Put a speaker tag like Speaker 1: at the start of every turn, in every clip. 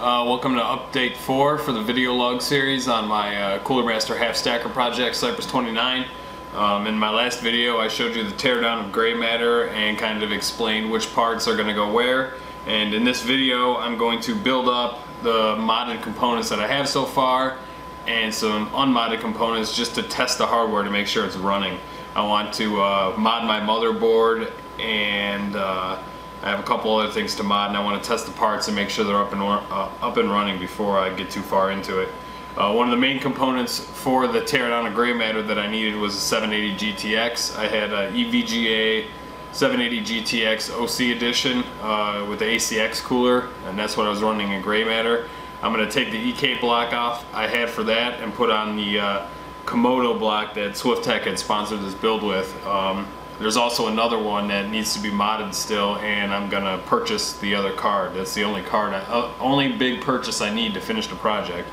Speaker 1: Uh, welcome to update 4 for the video log series on my uh, Cooler Master HAF Stacker project Cyprus 29. Um, in my last video I showed you the teardown of gray matter and kind of explained which parts are going to go where and in this video I'm going to build up the modded components that I have so far and some unmodded components just to test the hardware to make sure it's running. I want to uh, mod my motherboard and uh, I have a couple other things to mod and I want to test the parts and make sure they're up and, uh, up and running before I get too far into it. Uh, one of the main components for the teardown of gray matter that I needed was a 780 GTX. I had a EVGA 780 GTX OC edition uh, with the ACX cooler and that's what I was running in gray matter. I'm going to take the EK block off I had for that and put on the uh, Komodo block that Swiftech had sponsored this build with. Um, there's also another one that needs to be modded still and I'm gonna purchase the other card. That's the only card, I, uh, only big purchase I need to finish the project.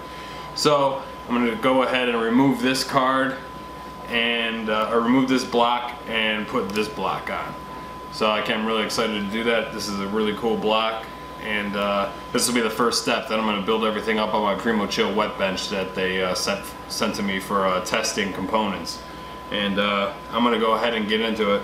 Speaker 1: So I'm gonna go ahead and remove this card and uh, or remove this block and put this block on. So I am really excited to do that. This is a really cool block and uh, this will be the first step. Then I'm to build everything up on my PrimoChill wet bench that they uh, sent sent to me for uh, testing components and uh, I'm gonna go ahead and get into it.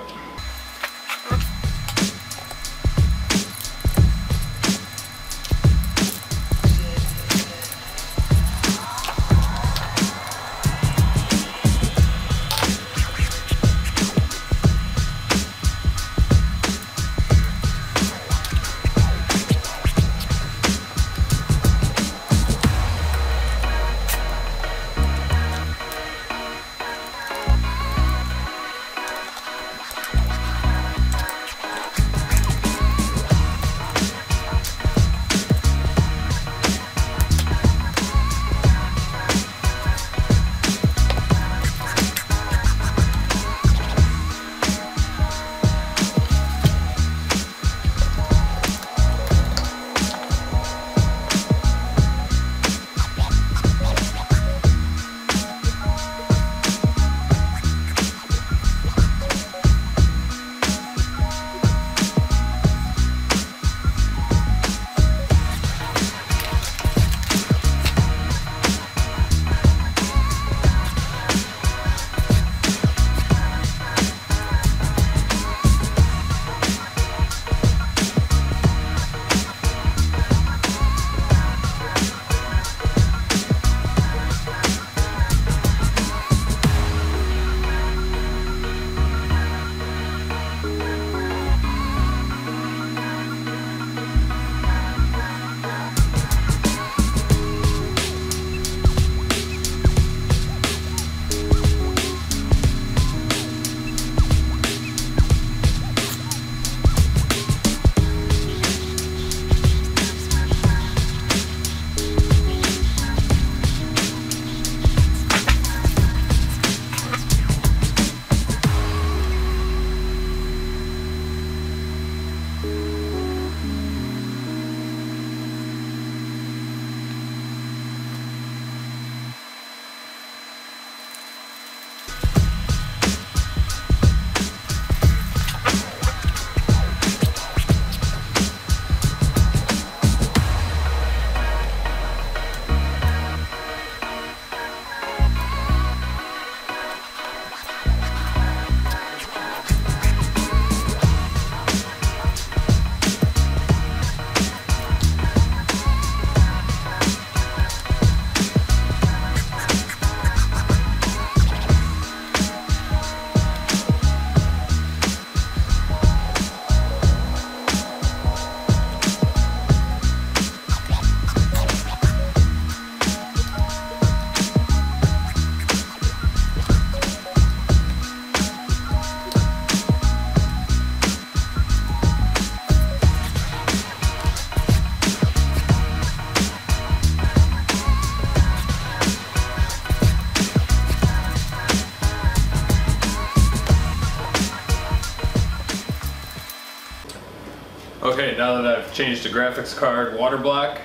Speaker 1: Okay, now that I've changed the graphics card water block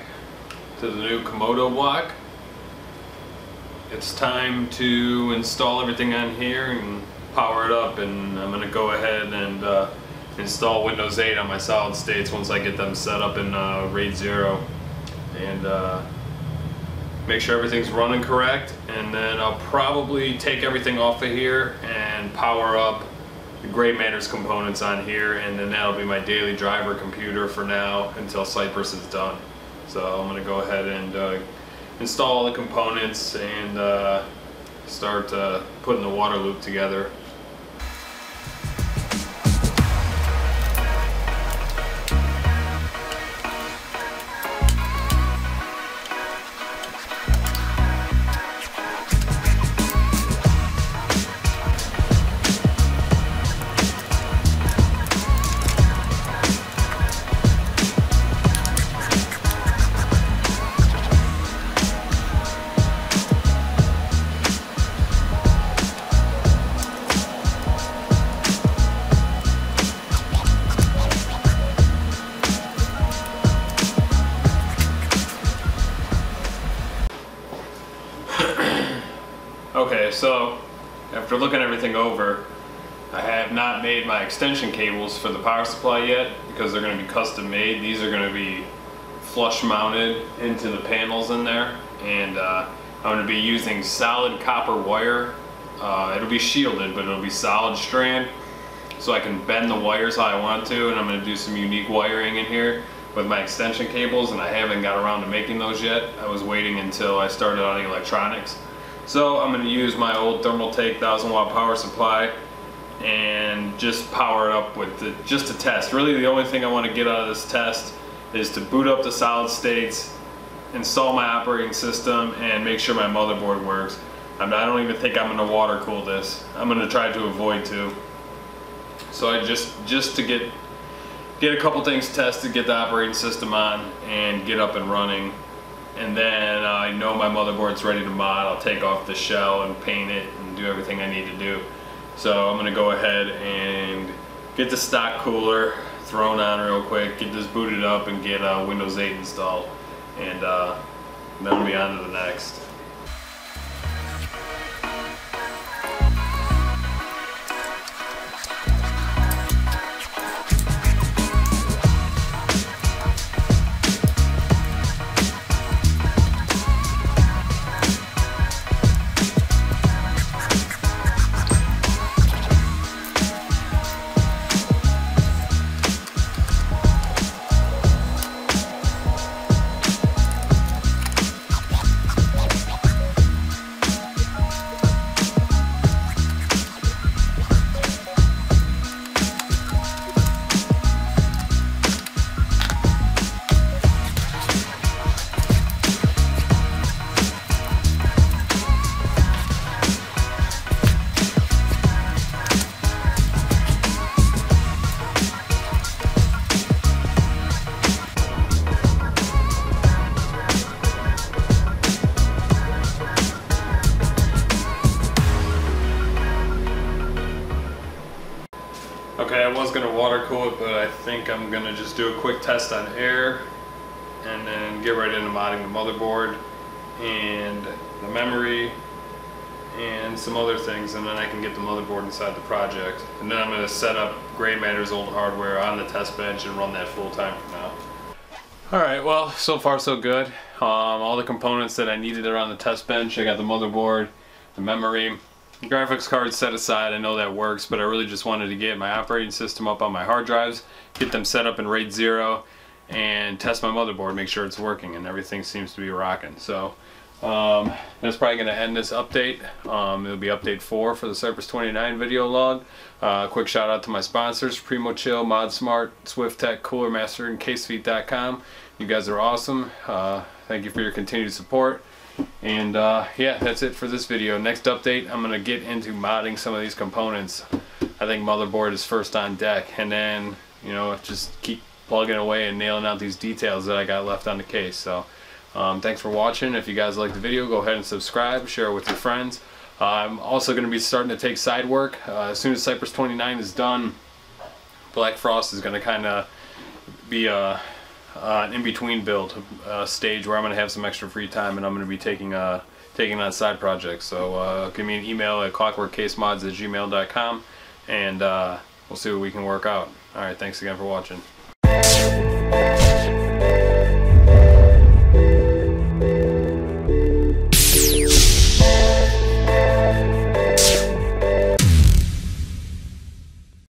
Speaker 1: to the new Komodo block, it's time to install everything on here and power it up and I'm going to go ahead and uh, install Windows 8 on my solid states once I get them set up in uh, RAID 0 and uh, make sure everything's running correct and then I'll probably take everything off of here and power up the Gray Matters components on here and then that'll be my daily driver computer for now until Cyprus is done. So I'm going to go ahead and uh, install all the components and uh, start uh, putting the water loop together Okay, so after looking everything over, I have not made my extension cables for the power supply yet because they're going to be custom made. These are going to be flush mounted into the panels in there and uh, I'm going to be using solid copper wire. Uh, it'll be shielded but it'll be solid strand so I can bend the wires how I want to and I'm going to do some unique wiring in here with my extension cables and I haven't got around to making those yet. I was waiting until I started on the electronics. So I'm going to use my old Thermaltake 1000 watt power supply and just power it up with the, just a test. Really the only thing I want to get out of this test is to boot up the solid states, install my operating system and make sure my motherboard works. I don't even think I'm going to water cool this. I'm going to try to avoid to. So I just, just to get, get a couple things tested, get the operating system on and get up and running and then I know my motherboard's ready to mod. I'll take off the shell and paint it and do everything I need to do. So I'm gonna go ahead and get the stock cooler thrown on real quick, get this booted up and get uh, Windows 8 installed. And uh, then we'll be on to the next. Was gonna water cool it, but I think I'm gonna just do a quick test on air and then get right into modding the motherboard and the memory and some other things and then I can get the motherboard inside the project. And then I'm gonna set up Gray Matter's old hardware on the test bench and run that full time from now. Alright, well, so far so good. Um, all the components that I needed are on the test bench. I got the motherboard, the memory, graphics card set aside, I know that works, but I really just wanted to get my operating system up on my hard drives, get them set up in RAID 0, and test my motherboard, make sure it's working, and everything seems to be rocking. So um, that's probably going to end this update. Um, it'll be update 4 for the Cyprus 29 video log. Uh, quick shout out to my sponsors, PrimoChill, ModSmart, Swiftech, Cooler Master, and CaseFeet.com. You guys are awesome. Uh, thank you for your continued support. And uh, yeah, that's it for this video. Next update, I'm going to get into modding some of these components. I think motherboard is first on deck. And then, you know, just keep plugging away and nailing out these details that I got left on the case. So um, thanks for watching. If you guys like the video, go ahead and subscribe, share it with your friends. Uh, I'm also going to be starting to take side work. Uh, as soon as Cyprus 29 is done, Black Frost is going to kind of be a uh, an in-between build stage where I'm going to have some extra free time and I'm going to be taking uh, taking on side projects. So uh, give me an email at clockwerkcasemods at gmail.com and uh, we'll see what we can work out. Alright, thanks again for watching.